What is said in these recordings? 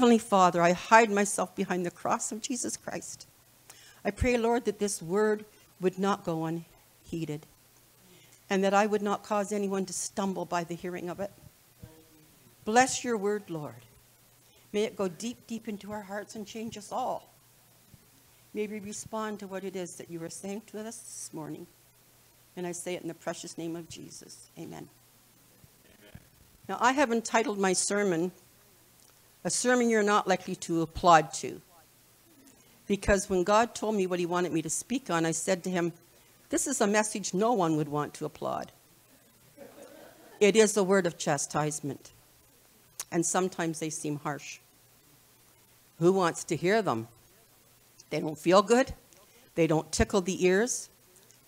Heavenly Father, I hide myself behind the cross of Jesus Christ. I pray, Lord, that this word would not go unheeded and that I would not cause anyone to stumble by the hearing of it. Bless your word, Lord. May it go deep, deep into our hearts and change us all. May we respond to what it is that you are saying to us this morning. And I say it in the precious name of Jesus. Amen. Amen. Now, I have entitled my sermon, A Sermon You're Not Likely to Applaud to. Because when God told me what He wanted me to speak on, I said to Him, This is a message no one would want to applaud. It is a word of chastisement, and sometimes they seem harsh. Who wants to hear them? They don't feel good, they don't tickle the ears,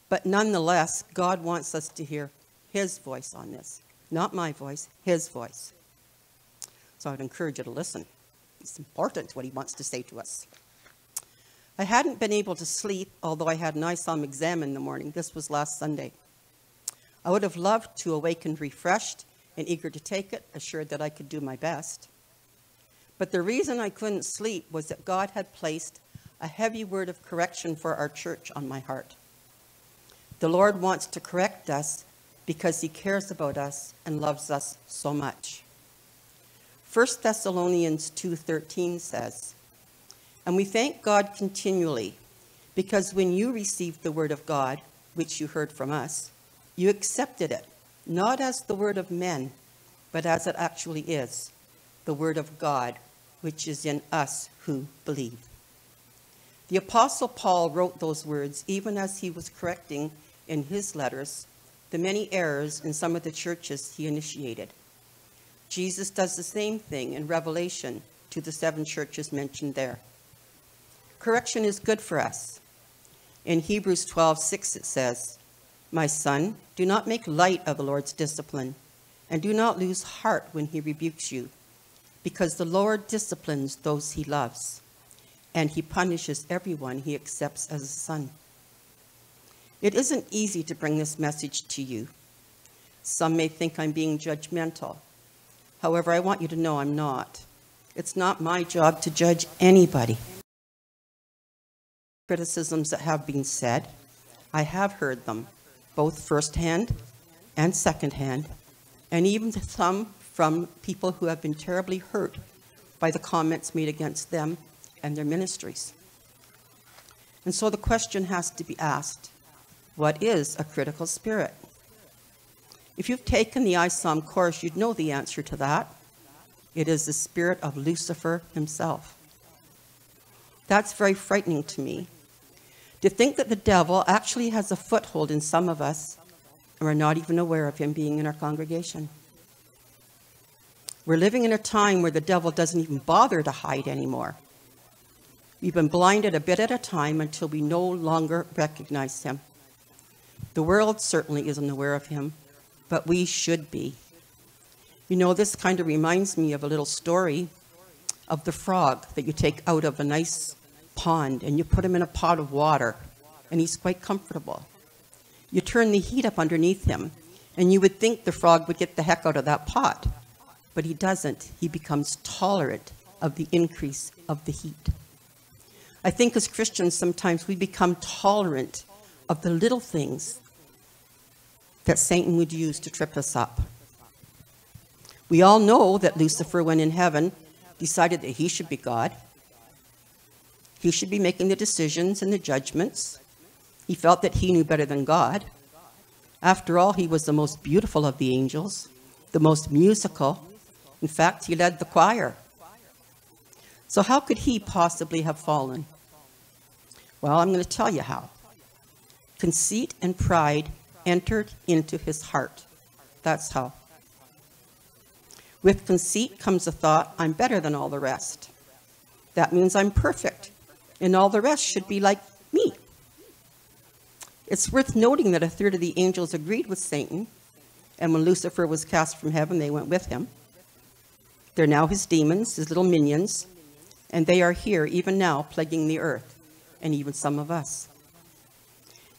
but nonetheless, God wants us to hear His voice on this. Not my voice, His voice. So I would encourage you to listen. It's important what He wants to say to us. I hadn't been able to sleep, although I had an ISOM exam in the morning. This was last Sunday. I would have loved to awaken refreshed and eager to take it, assured that I could do my best. But the reason I couldn't sleep was that God had placed a heavy word of correction for our church on my heart. The Lord wants to correct us because he cares about us and loves us so much. 1 Thessalonians 2:13 says, "And we thank God continually because when you received the word of God, which you heard from us, you accepted it, not as the word of men, but as it actually is, the word of God, which is in us who believe." The Apostle Paul wrote those words even as he was correcting in his letters the many errors in some of the churches he initiated. Jesus does the same thing in Revelation to the seven churches mentioned there. Correction is good for us. In Hebrews 12 6, it says, My son, do not make light of the Lord's discipline, and do not lose heart when he rebukes you, because the Lord disciplines those he loves and he punishes everyone he accepts as a son. It isn't easy to bring this message to you. Some may think I'm being judgmental. However, I want you to know I'm not. It's not my job to judge anybody. Criticisms that have been said, I have heard them, both firsthand and secondhand, and even some from people who have been terribly hurt by the comments made against them and their ministries. And so the question has to be asked what is a critical spirit? If you've taken the ISOM course, you'd know the answer to that. It is the spirit of Lucifer himself. That's very frightening to me. To think that the devil actually has a foothold in some of us and we're not even aware of him being in our congregation. We're living in a time where the devil doesn't even bother to hide anymore. We've been blinded a bit at a time until we no longer recognize him. The world certainly isn't aware of him, but we should be. You know, this kind of reminds me of a little story of the frog that you take out of a nice pond and you put him in a pot of water, and he's quite comfortable. You turn the heat up underneath him, and you would think the frog would get the heck out of that pot, but he doesn't. He becomes tolerant of the increase of the heat. I think as Christians, sometimes we become tolerant of the little things that Satan would use to trip us up. We all know that Lucifer, when in heaven, decided that he should be God. He should be making the decisions and the judgments. He felt that he knew better than God. After all, he was the most beautiful of the angels, the most musical. In fact, he led the choir. So, how could he possibly have fallen? Well, I'm going to tell you how. Conceit and pride entered into his heart. That's how. With conceit comes the thought, I'm better than all the rest. That means I'm perfect, and all the rest should be like me. It's worth noting that a third of the angels agreed with Satan, and when Lucifer was cast from heaven, they went with him. They're now his demons, his little minions, and they are here even now plaguing the earth and even some of us.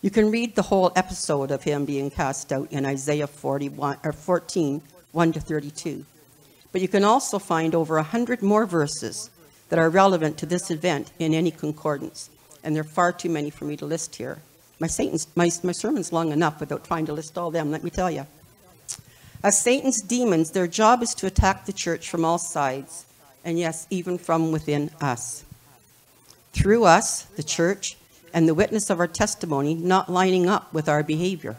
You can read the whole episode of him being cast out in Isaiah 41, or 14, 1 to 32. But you can also find over a hundred more verses that are relevant to this event in any concordance, and there are far too many for me to list here. My, Satan's, my, my sermon's long enough without trying to list all them, let me tell you. As Satan's demons, their job is to attack the church from all sides, and yes, even from within us. Through us, the church, and the witness of our testimony not lining up with our behavior.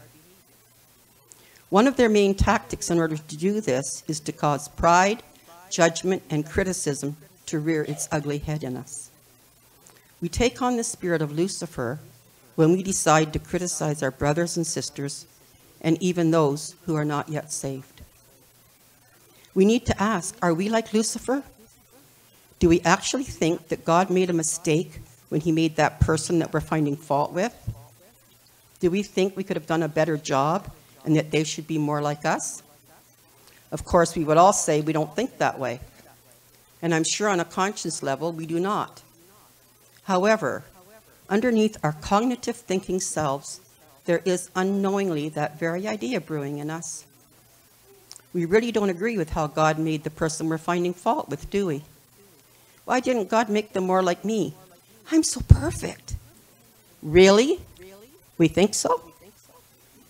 One of their main tactics in order to do this is to cause pride, judgment, and criticism to rear its ugly head in us. We take on the spirit of Lucifer when we decide to criticize our brothers and sisters and even those who are not yet saved. We need to ask are we like Lucifer? Do we actually think that God made a mistake when he made that person that we're finding fault with? Do we think we could have done a better job and that they should be more like us? Of course, we would all say we don't think that way. And I'm sure on a conscious level, we do not. However, underneath our cognitive thinking selves, there is unknowingly that very idea brewing in us. We really don't agree with how God made the person we're finding fault with, do we? Why didn't God make them more like me? I'm so perfect. Really? We think so?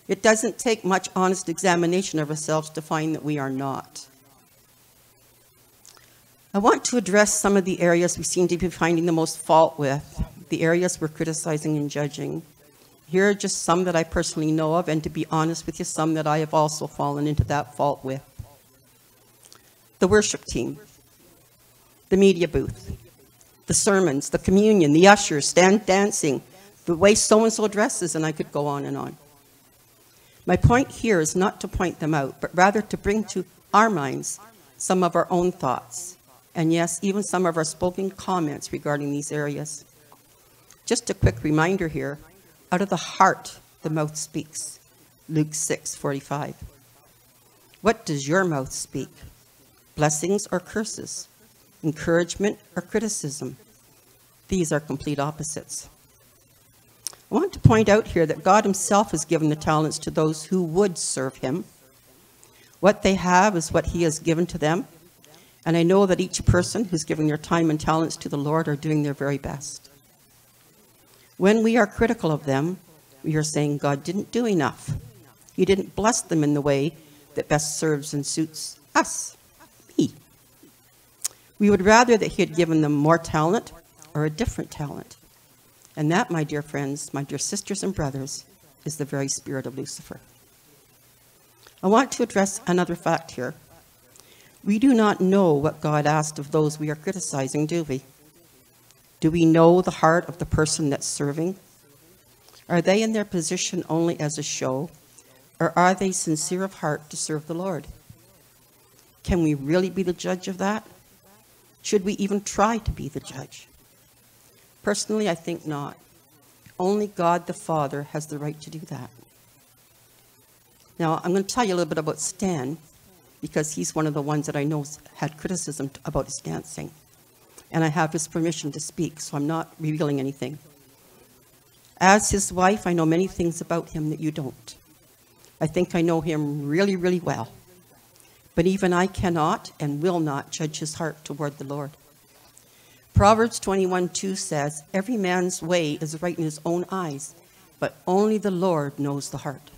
It doesn't take much honest examination of ourselves to find that we are not. I want to address some of the areas we seem to be finding the most fault with, the areas we're criticizing and judging. Here are just some that I personally know of, and to be honest with you, some that I have also fallen into that fault with. The worship team, the media booth, the sermons, the communion, the ushers, Stan dancing, the way so and so dresses, and I could go on and on. My point here is not to point them out, but rather to bring to our minds some of our own thoughts, and yes, even some of our spoken comments regarding these areas. Just a quick reminder here out of the heart the mouth speaks. Luke 6 45. What does your mouth speak? Blessings or curses? Encouragement, or criticism. These are complete opposites. I want to point out here that God Himself has given the talents to those who would serve Him. What they have is what He has given to them, and I know that each person who's giving their time and talents to the Lord are doing their very best. When we are critical of them, we are saying God didn't do enough. He didn't bless them in the way that best serves and suits us. We would rather that he had given them more talent or a different talent. And that, my dear friends, my dear sisters and brothers, is the very spirit of Lucifer. I want to address another fact here. We do not know what God asked of those we are criticizing, do we? Do we know the heart of the person that's serving? Are they in their position only as a show, or are they sincere of heart to serve the Lord? Can we really be the judge of that? Should we even try to be the judge? Personally, I think not. Only God the Father has the right to do that. Now, I'm going to tell you a little bit about Stan, because he's one of the ones that I know had criticism about his dancing. And I have his permission to speak, so I'm not revealing anything. As his wife, I know many things about him that you don't. I think I know him really, really well. But even I cannot and will not judge his heart toward the Lord. Proverbs 21 2 says, Every man's way is right in his own eyes, but only the Lord knows the heart.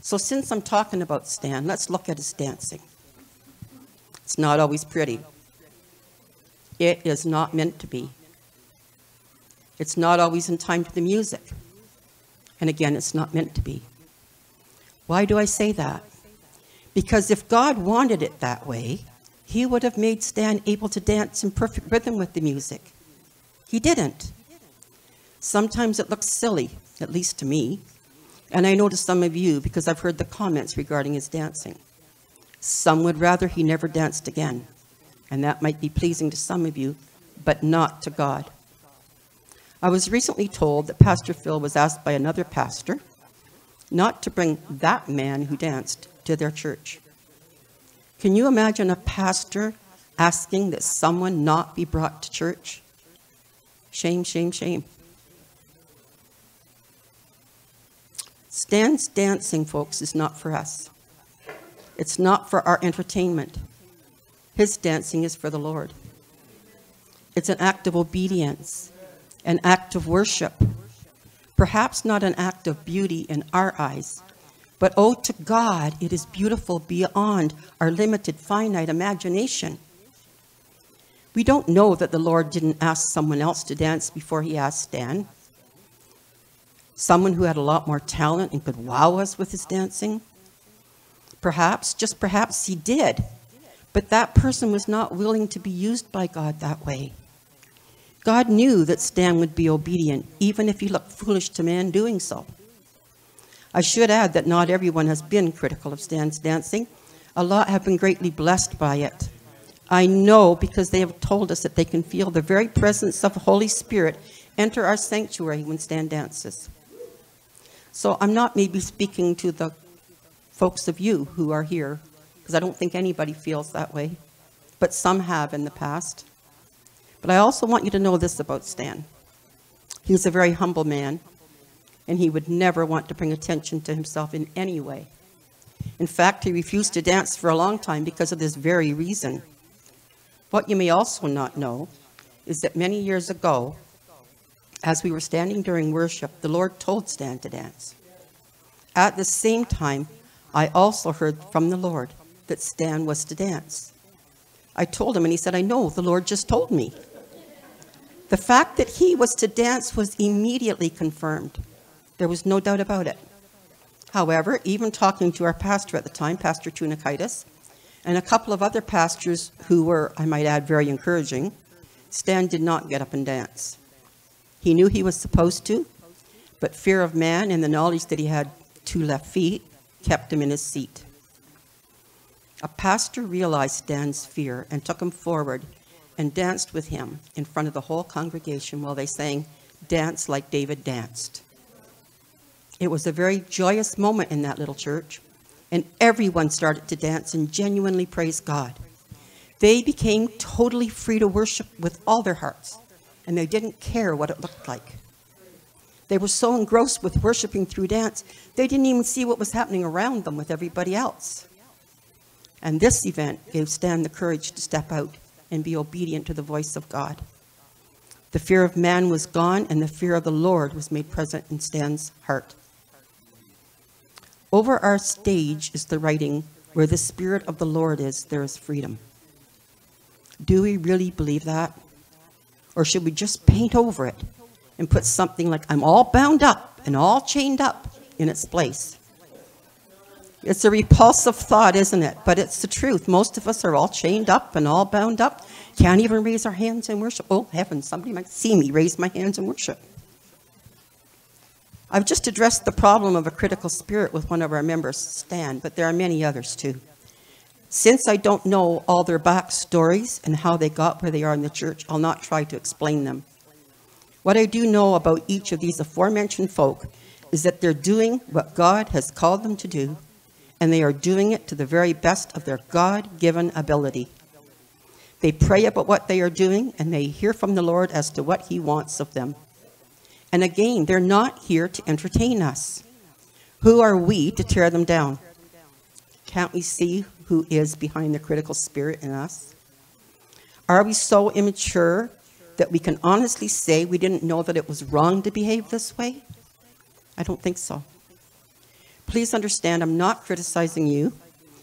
So, since I'm talking about Stan, let's look at his dancing. It's not always pretty, it is not meant to be. It's not always in time to the music. And again, it's not meant to be. Why do I say that? Because if God wanted it that way, he would have made Stan able to dance in perfect rhythm with the music. He didn't. Sometimes it looks silly, at least to me, and I know to some of you because I've heard the comments regarding his dancing. Some would rather he never danced again, and that might be pleasing to some of you, but not to God. I was recently told that Pastor Phil was asked by another pastor not to bring that man who danced to their church. Can you imagine a pastor asking that someone not be brought to church? Shame, shame, shame. Stan's dancing, folks, is not for us. It's not for our entertainment. His dancing is for the Lord. It's an act of obedience, an act of worship. Perhaps not an act of beauty in our eyes, but oh, to God, it is beautiful beyond our limited, finite imagination. We don't know that the Lord didn't ask someone else to dance before he asked Stan. Someone who had a lot more talent and could wow us with his dancing. Perhaps, just perhaps, he did. But that person was not willing to be used by God that way. God knew that Stan would be obedient, even if he looked foolish to man doing so. I should add that not everyone has been critical of Stan's dancing. A lot have been greatly blessed by it. I know because they have told us that they can feel the very presence of the Holy Spirit enter our sanctuary when Stan dances. So I'm not maybe speaking to the folks of you who are here, because I don't think anybody feels that way, but some have in the past. But I also want you to know this about Stan. He was a very humble man, and he would never want to bring attention to himself in any way. In fact, he refused to dance for a long time because of this very reason. What you may also not know is that many years ago, as we were standing during worship, the Lord told Stan to dance. At the same time, I also heard from the Lord that Stan was to dance. I told him, and he said, I know, the Lord just told me. The fact that he was to dance was immediately confirmed. There was no doubt about it. However, even talking to our pastor at the time, Pastor Tunikaitis, and a couple of other pastors who were, I might add, very encouraging, Stan did not get up and dance. He knew he was supposed to, but fear of man and the knowledge that he had two left feet kept him in his seat. A pastor realized Stan's fear and took him forward and danced with him in front of the whole congregation while they sang, Dance Like David Danced. It was a very joyous moment in that little church, and everyone started to dance and genuinely praise God. They became totally free to worship with all their hearts, and they didn't care what it looked like. They were so engrossed with worshiping through dance, they didn't even see what was happening around them with everybody else. And this event gave Stan the courage to step out and be obedient to the voice of God. The fear of man was gone, and the fear of the Lord was made present in Stan's heart. Over our stage is the writing, Where the Spirit of the Lord is, there is freedom. Do we really believe that? Or should we just paint over it and put something like, I'm all bound up and all chained up in its place? It's a repulsive thought, isn't it? But it's the truth. Most of us are all chained up and all bound up. Can't even raise our hands in worship. Oh, heavens, somebody might see me raise my hands in worship. I've just addressed the problem of a critical spirit with one of our members, Stan, but there are many others too. Since I don't know all their backstories and how they got where they are in the church, I'll not try to explain them. What I do know about each of these aforementioned folk is that they're doing what God has called them to do and they are doing it to the very best of their God given ability. They pray about what they are doing and they hear from the Lord as to what He wants of them. And again, they're not here to entertain us. Who are we to tear them down? Can't we see who is behind the critical spirit in us? Are we so immature that we can honestly say we didn't know that it was wrong to behave this way? I don't think so. Please understand, I'm not criticizing you.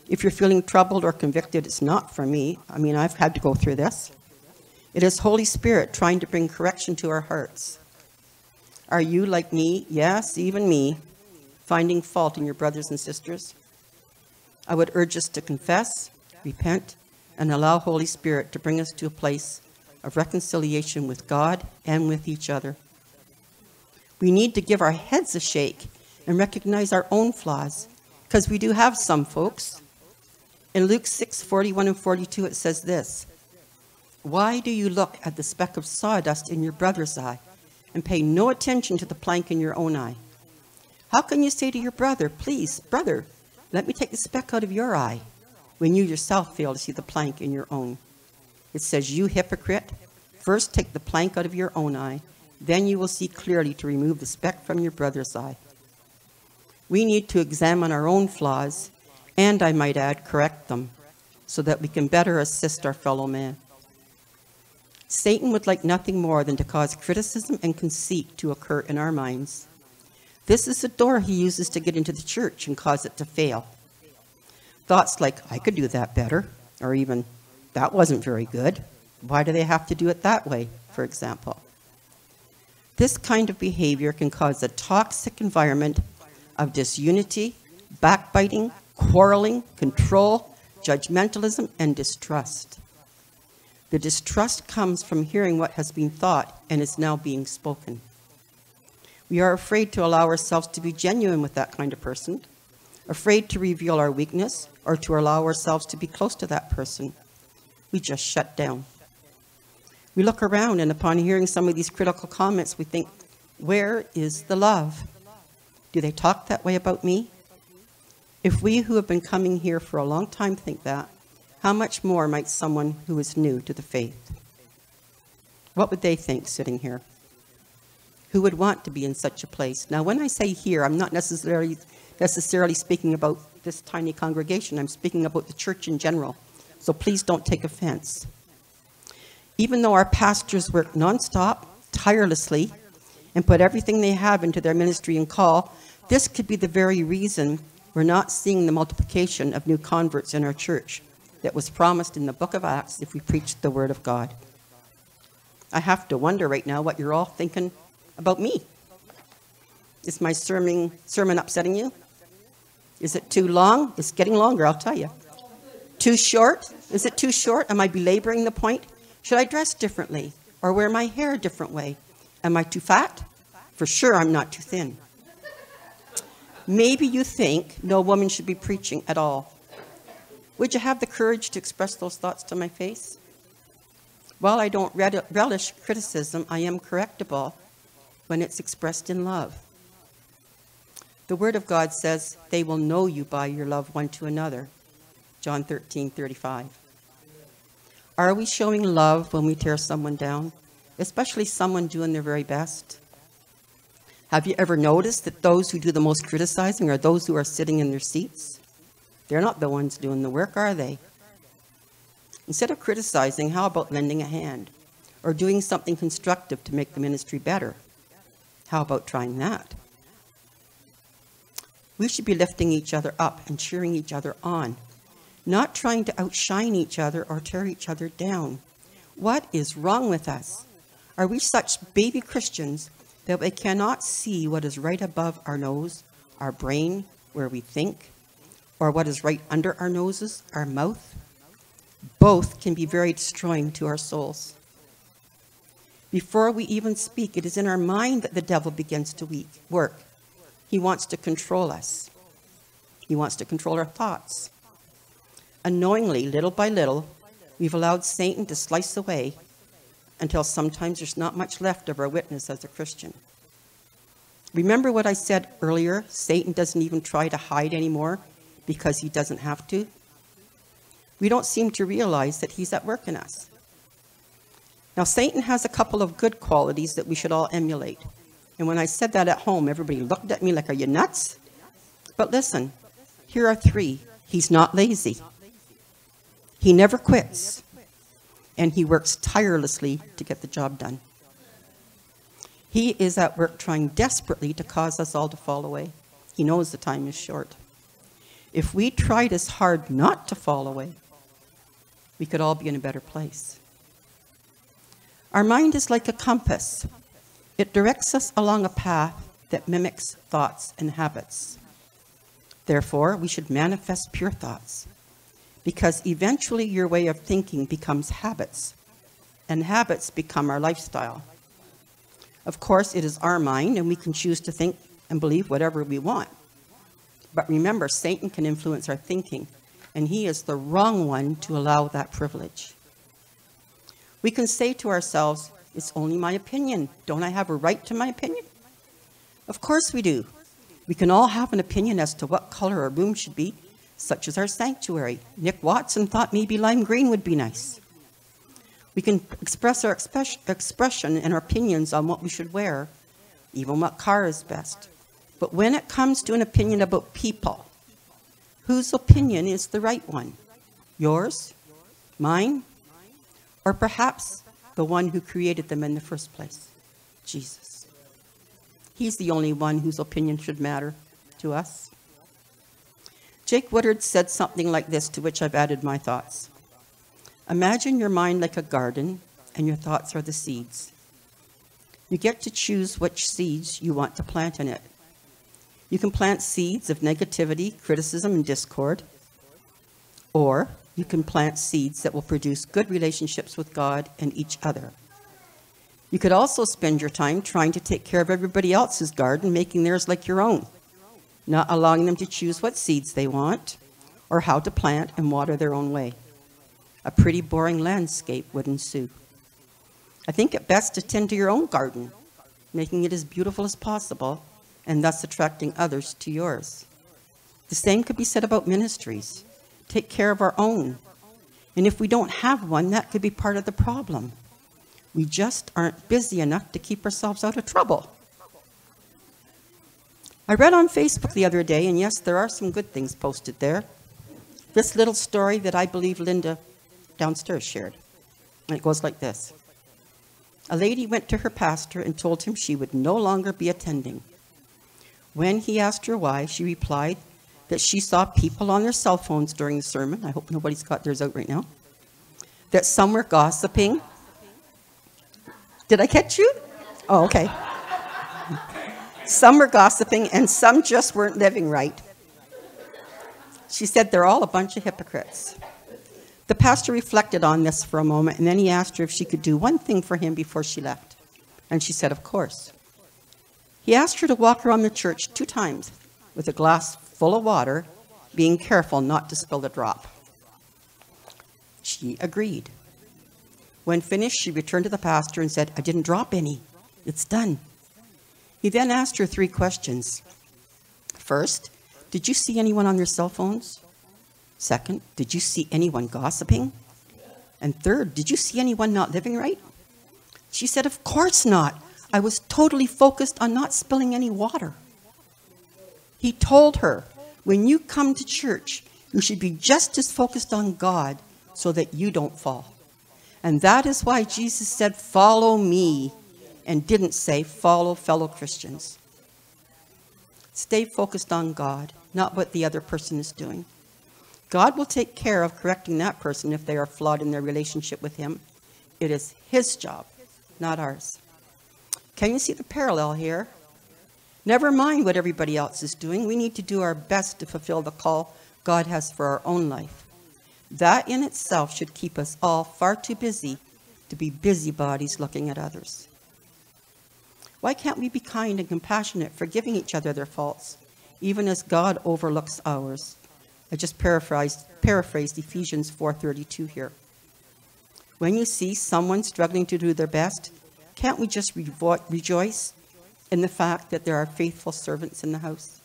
If you're feeling troubled or convicted, it's not for me. I mean, I've had to go through this. It is Holy Spirit trying to bring correction to our hearts. Are you like me? Yes, even me, finding fault in your brothers and sisters? I would urge us to confess, repent, and allow Holy Spirit to bring us to a place of reconciliation with God and with each other. We need to give our heads a shake and recognize our own flaws, because we do have some folks. In Luke 6 41 and 42, it says this Why do you look at the speck of sawdust in your brother's eye and pay no attention to the plank in your own eye? How can you say to your brother, Please, brother, let me take the speck out of your eye, when you yourself fail to see the plank in your own? It says, You hypocrite, first take the plank out of your own eye, then you will see clearly to remove the speck from your brother's eye we need to examine our own flaws and, I might add, correct them so that we can better assist our fellow man. Satan would like nothing more than to cause criticism and conceit to occur in our minds. This is the door he uses to get into the church and cause it to fail. Thoughts like, I could do that better, or even, that wasn't very good. Why do they have to do it that way, for example? This kind of behavior can cause a toxic environment of disunity, backbiting, quarreling, control, judgmentalism, and distrust. The distrust comes from hearing what has been thought and is now being spoken. We are afraid to allow ourselves to be genuine with that kind of person, afraid to reveal our weakness or to allow ourselves to be close to that person. We just shut down. We look around and upon hearing some of these critical comments, we think, where is the love? Do they talk that way about me? If we who have been coming here for a long time think that, how much more might someone who is new to the faith? What would they think sitting here? Who would want to be in such a place? Now, when I say here, I'm not necessarily, necessarily speaking about this tiny congregation. I'm speaking about the church in general. So please don't take offense. Even though our pastors work nonstop, tirelessly, and put everything they have into their ministry and call, this could be the very reason we're not seeing the multiplication of new converts in our church that was promised in the book of Acts if we preached the word of God. I have to wonder right now what you're all thinking about me. Is my sermon, sermon upsetting you? Is it too long? It's getting longer, I'll tell you. Too short? Is it too short? Am I belaboring the point? Should I dress differently or wear my hair a different way? Am I too fat? For sure, I'm not too thin. Maybe you think no woman should be preaching at all. Would you have the courage to express those thoughts to my face? While I don't relish criticism, I am correctable when it's expressed in love. The Word of God says, They will know you by your love one to another. John 13, 35. Are we showing love when we tear someone down, especially someone doing their very best? Have you ever noticed that those who do the most criticizing are those who are sitting in their seats? They're not the ones doing the work, are they? Instead of criticizing, how about lending a hand or doing something constructive to make the ministry better? How about trying that? We should be lifting each other up and cheering each other on, not trying to outshine each other or tear each other down. What is wrong with us? Are we such baby Christians that we cannot see what is right above our nose, our brain, where we think, or what is right under our noses, our mouth. Both can be very destroying to our souls. Before we even speak, it is in our mind that the devil begins to weak, work. He wants to control us. He wants to control our thoughts. Unknowingly, little by little, we've allowed Satan to slice away until sometimes there's not much left of our witness as a Christian. Remember what I said earlier? Satan doesn't even try to hide anymore because he doesn't have to. We don't seem to realize that he's at work in us. Now, Satan has a couple of good qualities that we should all emulate. And when I said that at home, everybody looked at me like, Are you nuts? But listen, here are three. He's not lazy, he never quits and he works tirelessly to get the job done. He is at work trying desperately to cause us all to fall away. He knows the time is short. If we tried as hard not to fall away, we could all be in a better place. Our mind is like a compass. It directs us along a path that mimics thoughts and habits. Therefore, we should manifest pure thoughts because eventually your way of thinking becomes habits, and habits become our lifestyle. Of course, it is our mind, and we can choose to think and believe whatever we want. But remember, Satan can influence our thinking, and he is the wrong one to allow that privilege. We can say to ourselves, It's only my opinion. Don't I have a right to my opinion? Of course we do. We can all have an opinion as to what color a room should be, such as our sanctuary. Nick Watson thought maybe lime green would be nice. We can express our expression and our opinions on what we should wear, even what car is best. But when it comes to an opinion about people, whose opinion is the right one? Yours? Mine? Or perhaps the one who created them in the first place? Jesus. He's the only one whose opinion should matter to us. Jake Woodard said something like this, to which I've added my thoughts. Imagine your mind like a garden, and your thoughts are the seeds. You get to choose which seeds you want to plant in it. You can plant seeds of negativity, criticism, and discord, or you can plant seeds that will produce good relationships with God and each other. You could also spend your time trying to take care of everybody else's garden, making theirs like your own, not allowing them to choose what seeds they want or how to plant and water their own way. A pretty boring landscape would ensue. I think it best to tend to your own garden, making it as beautiful as possible and thus attracting others to yours. The same could be said about ministries. Take care of our own. And if we don't have one, that could be part of the problem. We just aren't busy enough to keep ourselves out of trouble. I read on Facebook the other day, and yes, there are some good things posted there. This little story that I believe Linda downstairs shared. And it goes like this A lady went to her pastor and told him she would no longer be attending. When he asked her why, she replied that she saw people on their cell phones during the sermon. I hope nobody's got theirs out right now. That some were gossiping. Did I catch you? Oh, okay. Some were gossiping and some just weren't living right. She said they're all a bunch of hypocrites. The pastor reflected on this for a moment and then he asked her if she could do one thing for him before she left. And she said, Of course. He asked her to walk around the church two times with a glass full of water, being careful not to spill a drop. She agreed. When finished, she returned to the pastor and said, I didn't drop any. It's done. He then asked her three questions. First, did you see anyone on their cell phones? Second, did you see anyone gossiping? And third, did you see anyone not living right? She said, Of course not. I was totally focused on not spilling any water. He told her, When you come to church, you should be just as focused on God so that you don't fall. And that is why Jesus said, Follow me, and didn't say, Follow fellow Christians. Stay focused on God, not what the other person is doing. God will take care of correcting that person if they are flawed in their relationship with Him. It is His job, not ours. Can you see the parallel here? Never mind what everybody else is doing. We need to do our best to fulfill the call God has for our own life. That in itself should keep us all far too busy to be busybodies looking at others. Why can't we be kind and compassionate, forgiving each other their faults, even as God overlooks ours? I just paraphrased, paraphrased Ephesians 4:32 here. When you see someone struggling to do their best, can't we just revo- rejoice in the fact that there are faithful servants in the house?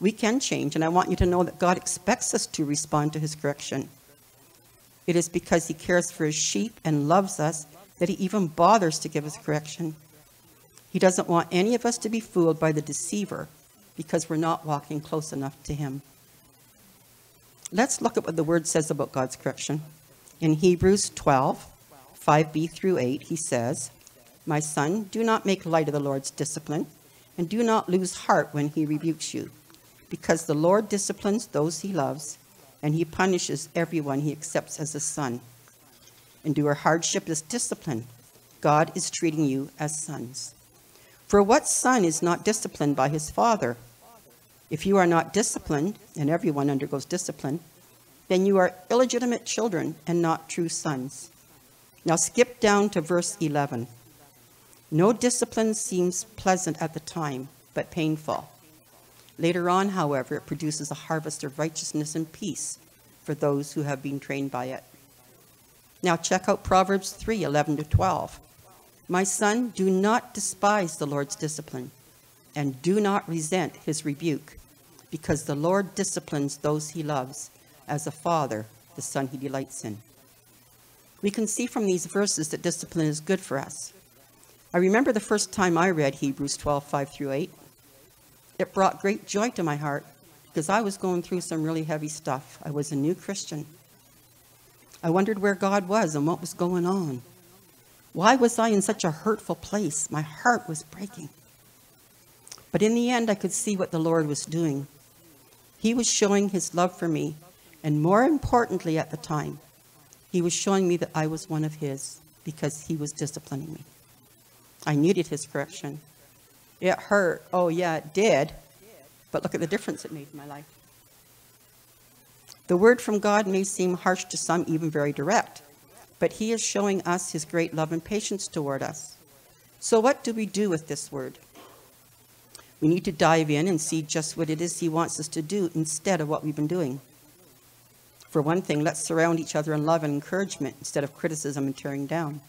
We can change, and I want you to know that God expects us to respond to his correction. It is because he cares for his sheep and loves us that he even bothers to give us correction. He doesn't want any of us to be fooled by the deceiver because we're not walking close enough to him. Let's look at what the word says about God's correction. In Hebrews 12, 5b through 8, he says, My son, do not make light of the Lord's discipline, and do not lose heart when he rebukes you, because the Lord disciplines those he loves, and he punishes everyone he accepts as a son. Endure hardship as discipline. God is treating you as sons. For what son is not disciplined by his father? If you are not disciplined, and everyone undergoes discipline, then you are illegitimate children and not true sons. Now skip down to verse 11. No discipline seems pleasant at the time, but painful. Later on, however, it produces a harvest of righteousness and peace for those who have been trained by it. Now check out Proverbs 3 11 to 12. My son, do not despise the Lord's discipline, and do not resent his rebuke, because the Lord disciplines those he loves, as a father the son he delights in. We can see from these verses that discipline is good for us. I remember the first time I read Hebrews 12, 5 through 8. It brought great joy to my heart because I was going through some really heavy stuff. I was a new Christian. I wondered where God was and what was going on. Why was I in such a hurtful place? My heart was breaking. But in the end, I could see what the Lord was doing. He was showing his love for me, and more importantly at the time, he was showing me that I was one of his because he was disciplining me. I needed his correction. It hurt. Oh, yeah, it did. But look at the difference it made in my life. The word from God may seem harsh to some, even very direct, but he is showing us his great love and patience toward us. So, what do we do with this word? We need to dive in and see just what it is he wants us to do instead of what we've been doing. For one thing, let's surround each other in love and encouragement instead of criticism and tearing down.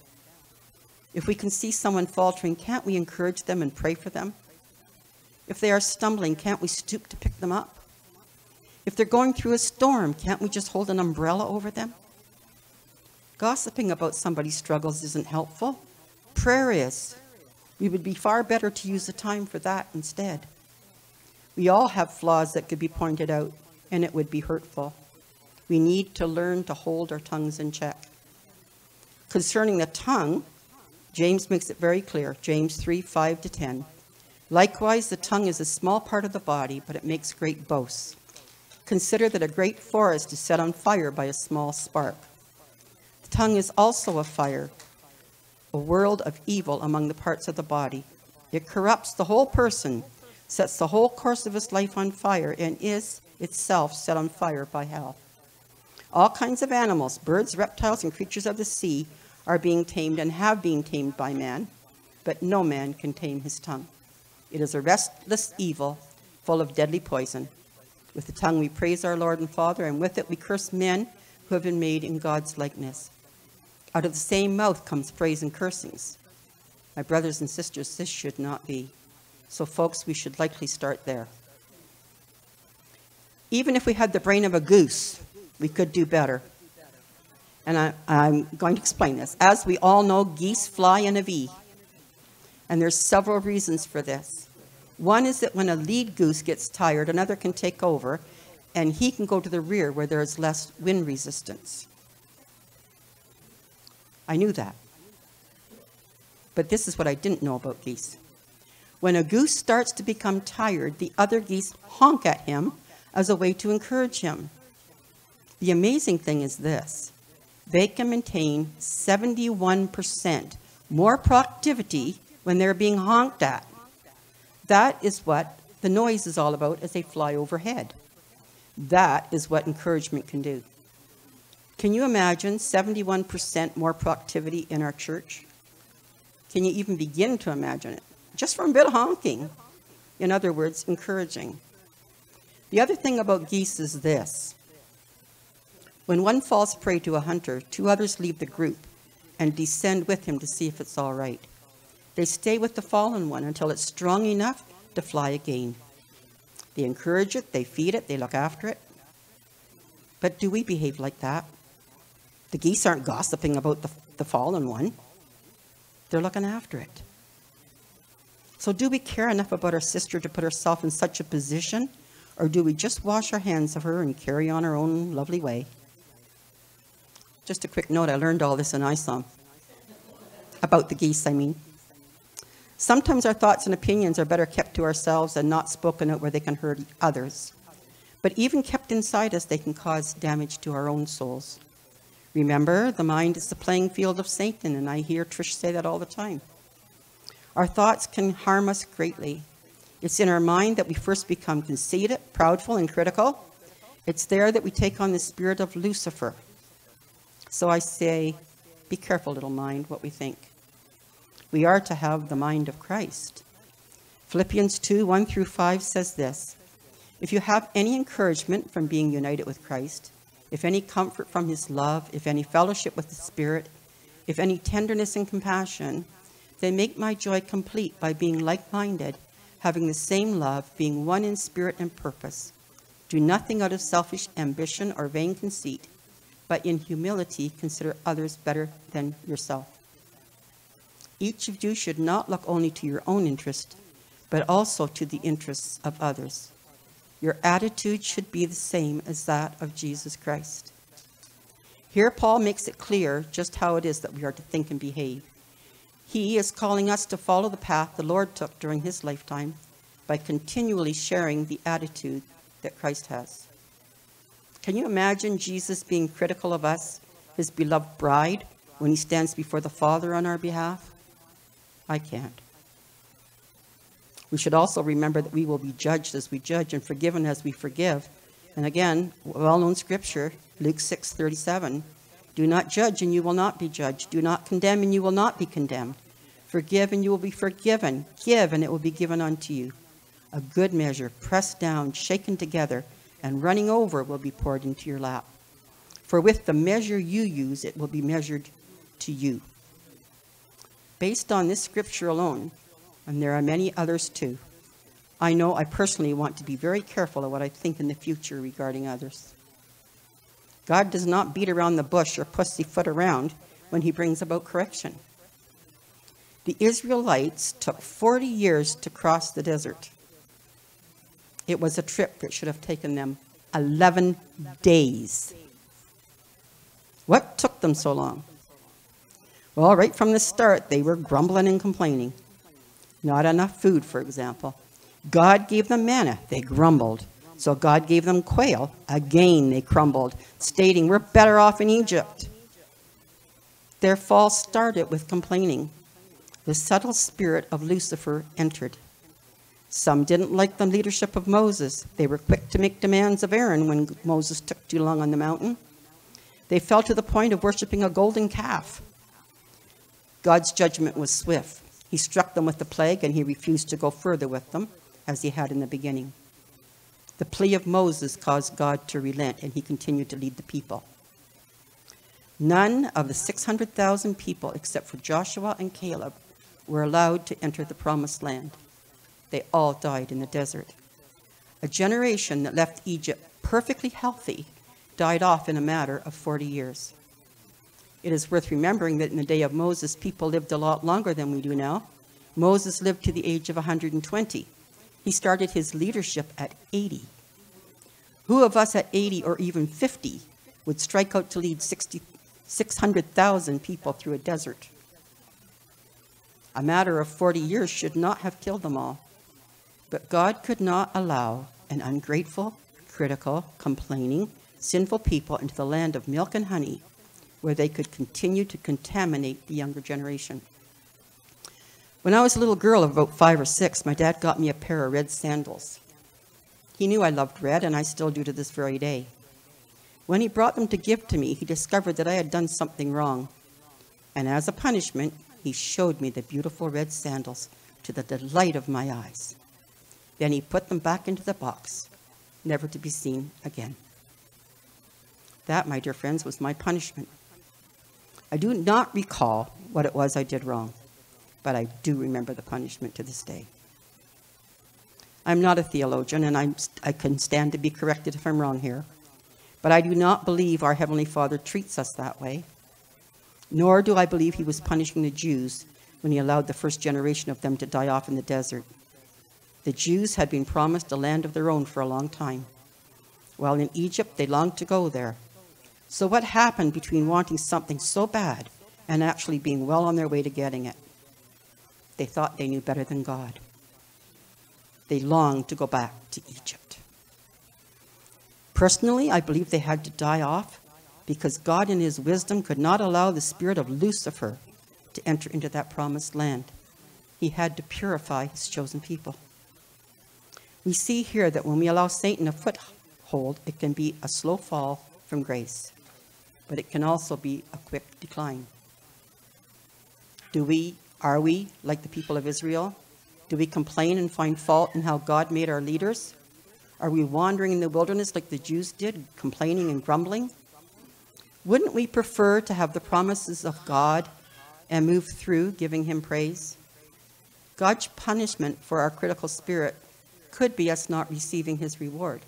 If we can see someone faltering, can't we encourage them and pray for them? If they are stumbling, can't we stoop to pick them up? If they're going through a storm, can't we just hold an umbrella over them? Gossiping about somebody's struggles isn't helpful. Prayer is. We would be far better to use the time for that instead. We all have flaws that could be pointed out, and it would be hurtful. We need to learn to hold our tongues in check. Concerning the tongue, James makes it very clear James 3 5 to 10. Likewise, the tongue is a small part of the body, but it makes great boasts. Consider that a great forest is set on fire by a small spark. The tongue is also a fire, a world of evil among the parts of the body. It corrupts the whole person, sets the whole course of his life on fire, and is itself set on fire by hell. All kinds of animals, birds, reptiles, and creatures of the sea are being tamed and have been tamed by man, but no man can tame his tongue. It is a restless evil full of deadly poison. With the tongue we praise our Lord and Father, and with it we curse men who have been made in God's likeness. Out of the same mouth comes praise and cursings. My brothers and sisters, this should not be. So, folks, we should likely start there. Even if we had the brain of a goose, we could do better. And I, am going to explain this. As we all know, geese fly in a V. And there's several reasons for this. One is that when a lead goose gets tired, another can take over, and he can go to the rear where there is less wind resistance. I knew that. But this is what I didn't know about geese. When a goose starts to become tired, the other geese honk at him as a way to encourage him. The amazing thing is this they can maintain 71% more productivity when they're being honked at. That is what the noise is all about as they fly overhead. That is what encouragement can do. Can you imagine 71% more productivity in our church? Can you even begin to imagine it? Just from a bit of honking. In other words, encouraging. The other thing about geese is this when one falls prey to a hunter, two others leave the group and descend with him to see if it's all right. They stay with the fallen one until it's strong enough to fly again. They encourage it, they feed it, they look after it. But do we behave like that? The geese aren't gossiping about the, the fallen one, they're looking after it. So, do we care enough about our sister to put herself in such a position, or do we just wash our hands of her and carry on our own lovely way? Just a quick note I learned all this in ISOM. About the geese, I mean. Sometimes our thoughts and opinions are better kept to ourselves and not spoken out where they can hurt others. But even kept inside us, they can cause damage to our own souls. Remember, the mind is the playing field of Satan, and I hear Trish say that all the time. Our thoughts can harm us greatly. It's in our mind that we first become conceited, proudful, and critical. It's there that we take on the spirit of Lucifer, so I say, be careful, little mind, what we think. We are to have the mind of Christ. Philippians 2 1 through 5 says this If you have any encouragement from being united with Christ, if any comfort from his love, if any fellowship with the Spirit, if any tenderness and compassion, then make my joy complete by being like minded, having the same love, being one in spirit and purpose. Do nothing out of selfish ambition or vain conceit but in humility consider others better than yourself. Each of you should not look only to your own interest, but also to the interests of others. your attitude should be the same as that of Jesus Christ. Here, Paul makes it clear just how it is that we are to think and behave. He is calling us to follow the path the Lord took during his lifetime by continually sharing the attitude that Christ has. Can you imagine Jesus being critical of us, his beloved bride, when he stands before the Father on our behalf? I can't. We should also remember that we will be judged as we judge and forgiven as we forgive. And again, well-known scripture, Luke 6:37, do not judge and you will not be judged. Do not condemn and you will not be condemned. Forgive and you will be forgiven. Give and it will be given unto you. A good measure, pressed down, shaken together, and running over will be poured into your lap. For with the measure you use, it will be measured to you. Based on this scripture alone, and there are many others too, I know I personally want to be very careful of what I think in the future regarding others. God does not beat around the bush or pussyfoot around when he brings about correction. The Israelites took 40 years to cross the desert. It was a trip that should have taken them 11 days. What took them so long? Well, right from the start, they were grumbling and complaining. Not enough food, for example. God gave them manna. They grumbled. So God gave them quail. Again, they crumbled, stating, We're better off in Egypt. Their fall started with complaining. The subtle spirit of Lucifer entered. Some didn't like the leadership of Moses. They were quick to make demands of Aaron when Moses took too long on the mountain. They fell to the point of worshiping a golden calf. God's judgment was swift. He struck them with the plague and he refused to go further with them as he had in the beginning. The plea of Moses caused God to relent, and he continued to lead the people. None of the 600,000 people, except for Joshua and Caleb, were allowed to enter the promised land. They all died in the desert. A generation that left Egypt perfectly healthy died off in a matter of 40 years. It is worth remembering that in the day of Moses, people lived a lot longer than we do now. Moses lived to the age of 120. He started his leadership at 80. Who of us at 80 or even 50 would strike out to lead 60, 600,000 people through a desert? A matter of 40 years should not have killed them all. But God could not allow an ungrateful, critical, complaining, sinful people into the land of milk and honey where they could continue to contaminate the younger generation. When I was a little girl of about five or six, my dad got me a pair of red sandals. He knew I loved red, and I still do to this very day. When he brought them to give to me, he discovered that I had done something wrong. And as a punishment, he showed me the beautiful red sandals to the delight of my eyes. Then he put them back into the box, never to be seen again. That, my dear friends, was my punishment. I do not recall what it was I did wrong but I do remember the punishment to this day. I'm not a theologian, and I'm, I can stand to be corrected if I'm wrong here, but I do not believe our Heavenly Father treats us that way, nor do I believe he was punishing the Jews when he allowed the first generation of them to die off in the desert. The Jews had been promised a land of their own for a long time. While in Egypt, they longed to go there. So, what happened between wanting something so bad and actually being well on their way to getting it? They thought they knew better than God. They longed to go back to Egypt. Personally, I believe they had to die off because God, in His wisdom, could not allow the spirit of Lucifer to enter into that promised land. He had to purify His chosen people. We see here that when we allow Satan a foothold, it can be a slow fall from grace, but it can also be a quick decline. Do we are we like the people of Israel? Do we complain and find fault in how God made our leaders? Are we wandering in the wilderness like the Jews did, complaining and grumbling? Wouldn't we prefer to have the promises of God and move through giving Him praise? God's punishment for our critical spirit could be us not receiving His reward.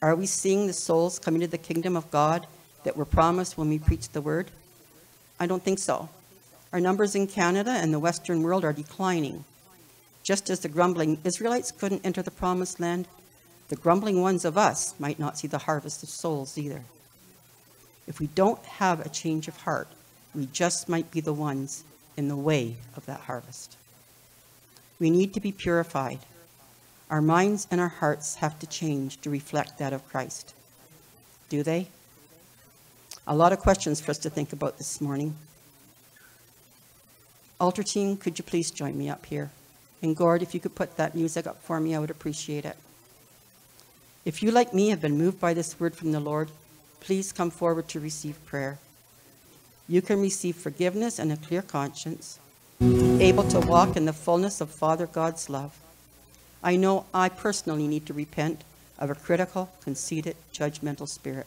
Are we seeing the souls coming to the kingdom of God that were promised when we preached the word? I don't think so. Our numbers in Canada and the Western world are declining. Just as the grumbling Israelites couldn't enter the promised land, the grumbling ones of us might not see the harvest of souls either. If we don't have a change of heart, we just might be the ones in the way of that harvest. We need to be purified. Our minds and our hearts have to change to reflect that of Christ. Do they? A lot of questions for us to think about this morning. Altar team, could you please join me up here? And Gord, if you could put that music up for me, I would appreciate it. If you, like me, have been moved by this word from the Lord, please come forward to receive prayer. You can receive forgiveness and a clear conscience, able to walk in the fullness of Father God's love. I know I personally need to repent of a critical, conceited, judgmental spirit.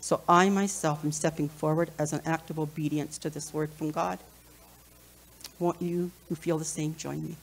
So I myself am stepping forward as an act of obedience to this word from God. Won't you who feel the same join me?